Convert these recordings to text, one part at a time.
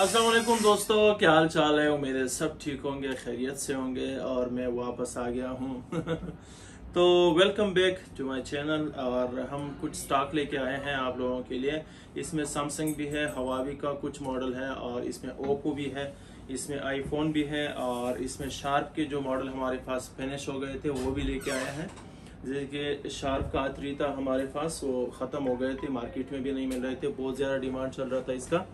असलम दोस्तों, क्या हाल चाल है? उम्मीद है सब ठीक होंगे, खैरियत से होंगे, और मैं वापस आ गया हूँ। तो welcome back to my channel और हम कुछ स्टॉक लेके आए हैं आप लोगों के लिए। इसमें सैमसंग भी है हवावी का कुछ मॉडल है, और इसमें ओप्पो भी है, इसमें आईफोन भी है, और इसमें शार्प के जो मॉडल हमारे पास फिनिश हो गए थे, वो भी लेके आए हैं। जैसे कि शार्प का आतरी था हमारे पास, वो ख़त्म हो गए थे, मार्केट में भी नहीं मिल रहे थे, बहुत ज़्यादा डिमांड चल रहा था इसका।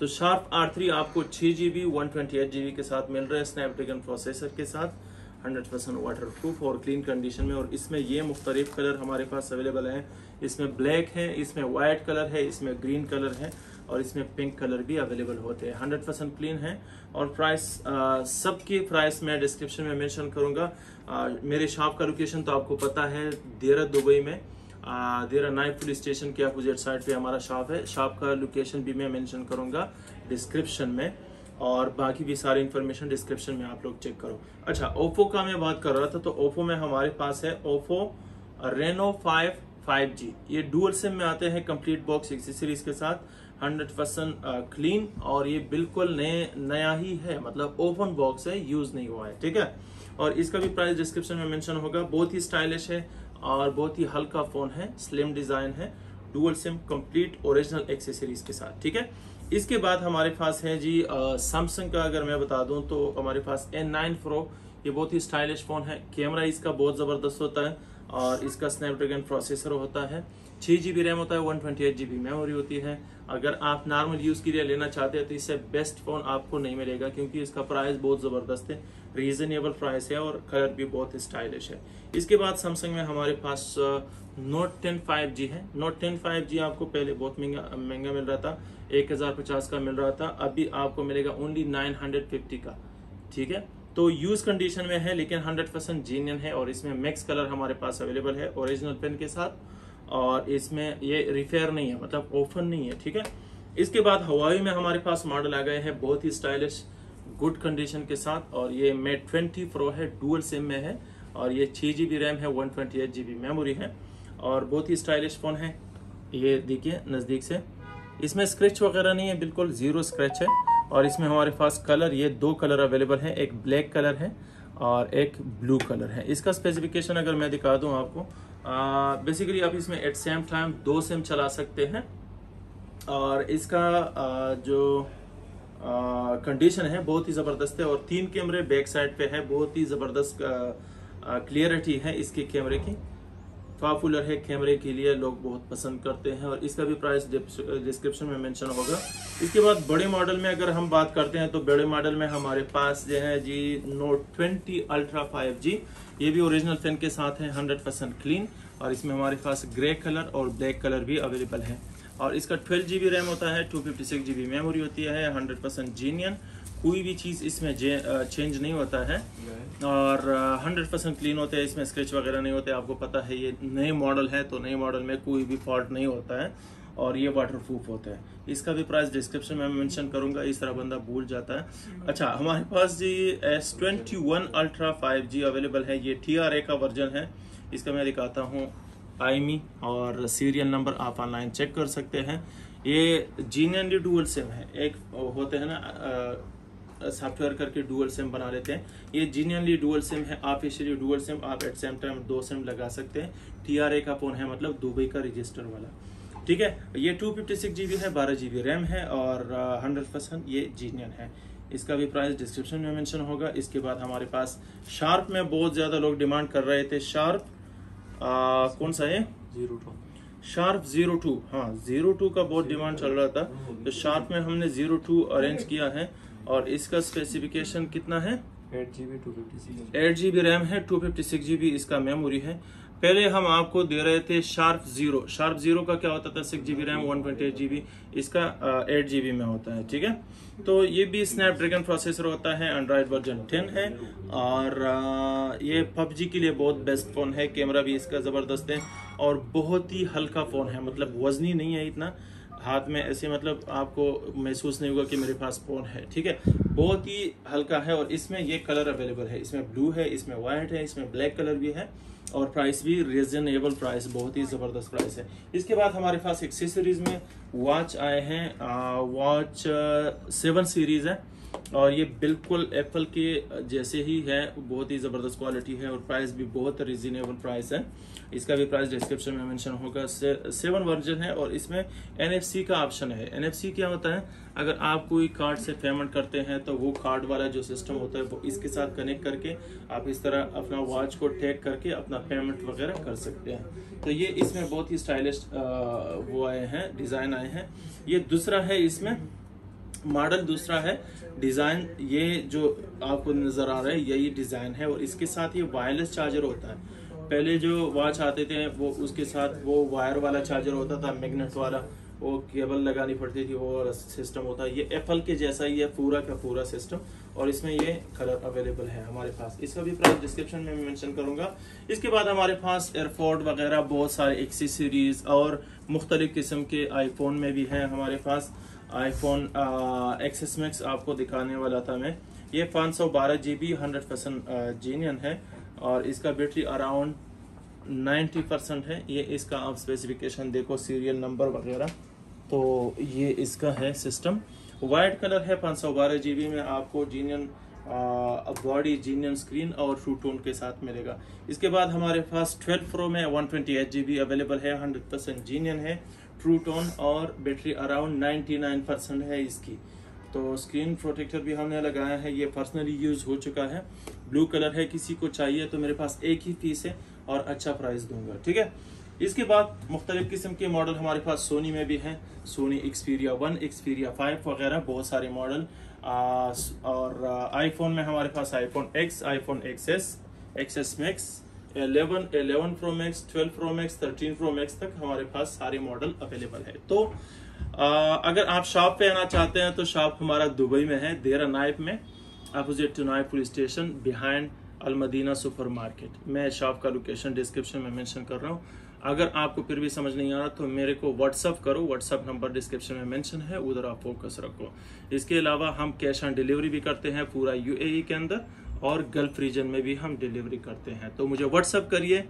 तो शार्प आर आपको छह GB one twenty eight GB के साथ मिल रहा है स्नैपड्रैगन प्रोसेसर के साथ हंड्रेड परसेंट वाटर प्रूफ और क्लीन कंडीशन में, और इसमें ये मुख्तलिफ़ कलर हमारे पास अवेलेबल हैं। इसमें ब्लैक है, इसमें वाइट कलर है, इसमें ग्रीन कलर है। और इसमें पिंक कलर भी अवेलेबल होते हैं। हंड्रेड परसेंट क्लीन है और प्राइस सबकी प्राइस मैं डिस्क्रिप्शन में मेंशन करूँगा। आ, मेरे शॉप का लोकेशन तो आपको पता है देरा दुबई में। देरा नाइट पुलिस स्टेशन के अपोजिट साइड पे हमारा शॉप है। शॉप का लोकेशन भी मैं मेंशन करूँगा डिस्क्रिप्शन में और बाकी भी सारी इन्फॉर्मेशन डिस्क्रिप्शन में आप लोग चेक करो। अच्छा ओप्पो का मैं बात कर रहा था तो ओप्पो में हमारे पास है Oppo Reno five five G ये डुअल सिम में आते हैं कंप्लीट बॉक्स एक्सेसरीज के साथ। हंड्रेड परसेंट क्लीन और ये बिल्कुल नए, नया ही है। मतलब ओपन बॉक्स है यूज़ नहीं हुआ है, ठीक है? और इसका भी प्राइस डिस्क्रिप्शन में मेंशन होगा। बहुत ही स्टाइलिश है और बहुत ही हल्का फ़ोन है स्लिम डिज़ाइन है dual sim complete original accessories के साथ, ठीक है? इसके बाद हमारे पास है जी सैमसंग का अगर मैं बता दूँ तो हमारे पास एन नाइन प्रो ये बहुत ही स्टाइलिश फ़ोन है। कैमरा इसका बहुत ज़बरदस्त होता है। और इसका स्नैपड्रैगन प्रोसेसर होता है। छह जीबी रैम होता है one twenty eight GB memory होती है। अगर आप नॉर्मल यूज़ के लिए लेना चाहते हैं तो इससे बेस्ट फ़ोन आपको नहीं मिलेगा, क्योंकि इसका प्राइस बहुत ज़बरदस्त है। रीजनेबल प्राइस है और कलर भी बहुत स्टाइलिश है। इसके बाद सैमसंग में हमारे पास नोट टेन फाइव जी है। नोट टेन फाइव जी आपको पहले बहुत महँगा महँगा मिल रहा था। एक हज़ार पचास का मिल रहा था। अभी आपको मिलेगा ओनली नाइन हंड्रेड फिफ्टी का। ठीक है? तो यूज़ कंडीशन में है, लेकिन हंड्रेड परसेंट जीनियन है और इसमें मिक्स कलर हमारे पास अवेलेबल है ओरिजिनल पेन के साथ और इसमें ये रिफेयर नहीं है मतलब ओपन नहीं है, ठीक है? इसके बाद हवाई में हमारे पास मॉडल आ गए हैं, बहुत ही स्टाइलिश गुड कंडीशन के साथ और ये मेट ट्वेंटी प्रो है डुअल सिम में है और ये छह जीबी रैम है one twenty eight G B memory है और बहुत ही स्टाइलिश फ़ोन है। ये देखिए नज़दीक से। इसमें स्क्रैच वगैरह नहीं है, बिल्कुल ज़ीरो स्क्रैच है। और इसमें हमारे पास कलर ये दो कलर अवेलेबल है एक ब्लैक कलर है और एक ब्लू कलर है। इसका स्पेसिफिकेशन अगर मैं दिखा दूँ आपको बेसिकली आप इसमें एट सेम टाइम दो सिम चला सकते हैं और इसका आ, जो कंडीशन है बहुत ही ज़बरदस्त है और तीन कैमरे बैक साइड पे है बहुत ही ज़बरदस्त क्लियरिटी है इसके कैमरे की। पॉपुलर है कैमरे के लिए, लोग बहुत पसंद करते हैं और इसका भी प्राइस डिस्क्रिप्शन में मेंशन होगा। इसके बाद बड़े मॉडल में अगर हम बात करते हैं तो बड़े मॉडल में हमारे पास जो है जी नोट 20 अल्ट्रा 5G ये भी ओरिजिनल फ़ैन के साथ है 100 परसेंट क्लीन और इसमें हमारे पास ग्रे कलर और ब्लैक कलर भी अवेलेबल है। और इसका ट्वेल्व जीबी रैम होता है टू फिफ्टी मेमोरी होती है हंड्रेड परसेंट जीनियन कोई भी चीज़ इसमें चेंज नहीं होता है। और हंड्रेड परसेंट क्लीन होते हैं इसमें स्क्रैच वगैरह नहीं होते आपको पता है ये नए मॉडल है तो नए मॉडल में कोई भी फॉल्ट नहीं होता है और ये वाटर प्रूफ होता है। इसका भी प्राइस डिस्क्रिप्शन में मेंशन करूँगा इस तरह बंदा भूल जाता है। अच्छा हमारे पास G S twenty one ultra five G available है ये टी आर ए का वर्जन है। इसका मैं दिखाता हूँ आईमी और सीरियल नंबर आप ऑनलाइन चेक कर सकते हैं। ये जीनियन डुअल सिम है एक होते हैं ना सॉफ्टवेयर करके डुअल सिम बना लेते हैं। ये जीनियनली डुअल सिम है आप इसीलिए डुअल सिम आप एट सेम टाइम दो सिम लगा सकते हैं। टीआरए का फ़ोन है मतलब दुबई का रजिस्टर वाला। ठीक है? ये टू फिफ्टी सिक्स जीबी है बारह जीबी रैम है और हंड्रेड परसेंट ये जीनियन है। इसका भी प्राइस डिस्क्रिप्शन में मेंशन होगा। इसके बाद हमारे पास शार्प में बहुत ज़्यादा लोग डिमांड कर रहे थे। शार्प कौन सा है? Zero two sharp zero two हाँ ज़ीरो टू का बहुत डिमांड चल रहा था। तो शार्प में हमने ज़ीरो टू अरेंज किया है। और इसका स्पेसिफिकेशन कितना है? Eight G B two fifty six eight GB RAM है टू फिफ्टी सिक्स जीबी इसका मेमोरी है। पहले हम आपको दे रहे थे शार्प ज़ीरो शार्प ज़ीरो का क्या होता था? Six GB RAM one twenty eight GB इसका एट जीबी में होता है ठीक है? तो ये भी स्नैपड्रैगन प्रोसेसर होता है एंड्रॉइड वर्जन टेन है। और आ, ये पबजी के लिए बहुत बेस्ट फ़ोन है। कैमरा भी इसका ज़बरदस्त है। और बहुत ही हल्का फ़ोन है। मतलब वजनी नहीं है इतना। हाथ में ऐसे मतलब आपको महसूस नहीं होगा कि मेरे पास फ़ोन है, ठीक है? बहुत ही हल्का है और इसमें ये कलर अवेलेबल है। इसमें ब्लू है, इसमें व्हाइट है, इसमें ब्लैक कलर भी है और प्राइस भी रीजनेबल प्राइस बहुत ही ज़बरदस्त प्राइस है। इसके बाद हमारे पास एक्सेसरीज में वॉच आए हैं वॉच सेवन सीरीज़ है। और ये बिल्कुल एप्पल के जैसे ही है, बहुत ही ज़बरदस्त क्वालिटी है और प्राइस भी बहुत रिजनेबल प्राइस है। इसका भी प्राइस डिस्क्रिप्शन में मेंशन होगा। सेवन वर्जन है और इसमें एनएफसी का ऑप्शन है। एनएफसी क्या होता है? अगर आप कोई कार्ड से पेमेंट करते हैं तो वो कार्ड वाला जो सिस्टम होता है, वो इसके साथ कनेक्ट करके आप इस तरह अपना वॉच को टैग करके अपना पेमेंट वगैरह कर सकते हैं। तो ये इसमें बहुत ही स्टाइलिश वो आए हैं डिज़ाइन आए हैं। ये दूसरा है इसमें मॉडल दूसरा है, डिज़ाइन, ये जो आपको नज़र आ रहा है, यही डिज़ाइन है और इसके साथ ये वायरलेस चार्जर होता है। पहले जो वॉच आते थे, वो उसके साथ वो वायर वाला चार्जर होता था मैग्नेट वाला, वो केबल लगानी पड़ती थी, वो सिस्टम होता है। ये एप्पल के जैसा ही है, पूरा का पूरा सिस्टम और इसमें ये कलर अवेलेबल है हमारे पास। इसका भी प्राइस डिस्क्रिप्शन में मेंशन करूँगा। इसके बाद हमारे पास एयरफोर्ड वगैरह, बहुत सारे एक्सेसरीज और मुख्तलिफ़ किस्म के आईफोन में भी है हमारे पास। आईफोन एक्सेस मैक्स आपको दिखाने वाला था मैं। ये पाँच सौ बारह G B hundred percent genuine है और इसका बैटरी अराउंड 90 परसेंट है। ये इसका आप स्पेसिफिकेशन देखो सीरियल नंबर वगैरह। तो ये इसका है सिस्टम वाइट कलर है पाँच सौ बारह जी बी में। आपको जीनियन बॉडी जीनियन स्क्रीन और ट्रू टोन के साथ मिलेगा। इसके बाद हमारे पास 12 प्रो में one twenty eight G B available है। 100 परसेंट जीनियन है। ट्रू टोन और बैटरी अराउंड 99 परसेंट है इसकी। तो स्क्रीन प्रोटेक्टर भी हमने लगाया है, ये पर्सनली यूज़ हो चुका है। ब्लू कलर है, किसी को चाहिए तो मेरे पास एक ही पीस है और अच्छा प्राइस दूँगा, ठीक है? इसके बाद मुख्तलिफ़ किस्म के मॉडल हमारे पास सोनी में भी हैं। Sony Xperia one Xperia five वगैरह, बहुत सारे मॉडल और आईफोन में हमारे पास iPhone X iPhone X S X S max 11, 11 pro max 12 pro max 13 pro max तक हमारे पास सारे मॉडल अवेलेबल है। तो आ, अगर आप शॉप पे आना चाहते हैं तो शॉप हमारा दुबई में है देरा नाइफ में। Opposite to Naif police station behind Al Madina super market मैं शॉप का लोकेशन डिस्क्रिप्शन में मेंशन कर रहा हूँ। अगर आपको फिर भी समझ नहीं आ रहा तो मेरे को व्हाट्सअप करो। व्हाट्सअप नंबर डिस्क्रिप्शन में मेंशन है उधर आप फोकस रखो। इसके अलावा हम कैश ऑन डिलीवरी भी करते हैं पूरा यूएई के अंदर। और गल्फ रीजन में भी हम डिलीवरी करते हैं। तो मुझे व्हाट्सअप करिए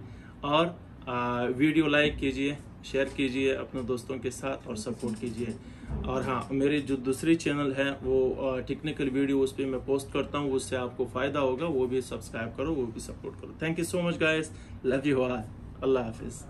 और आ, वीडियो लाइक कीजिए शेयर कीजिए अपने दोस्तों के साथ और सपोर्ट कीजिए। और हाँ मेरी जो दूसरी चैनल है वो टेक्निकल वीडियो उस पर मैं पोस्ट करता हूँ उससे आपको फ़ायदा होगा वो भी सब्सक्राइब करो वो भी सपोर्ट करो। Thank you so much guys love you अल्लाह हाफिज़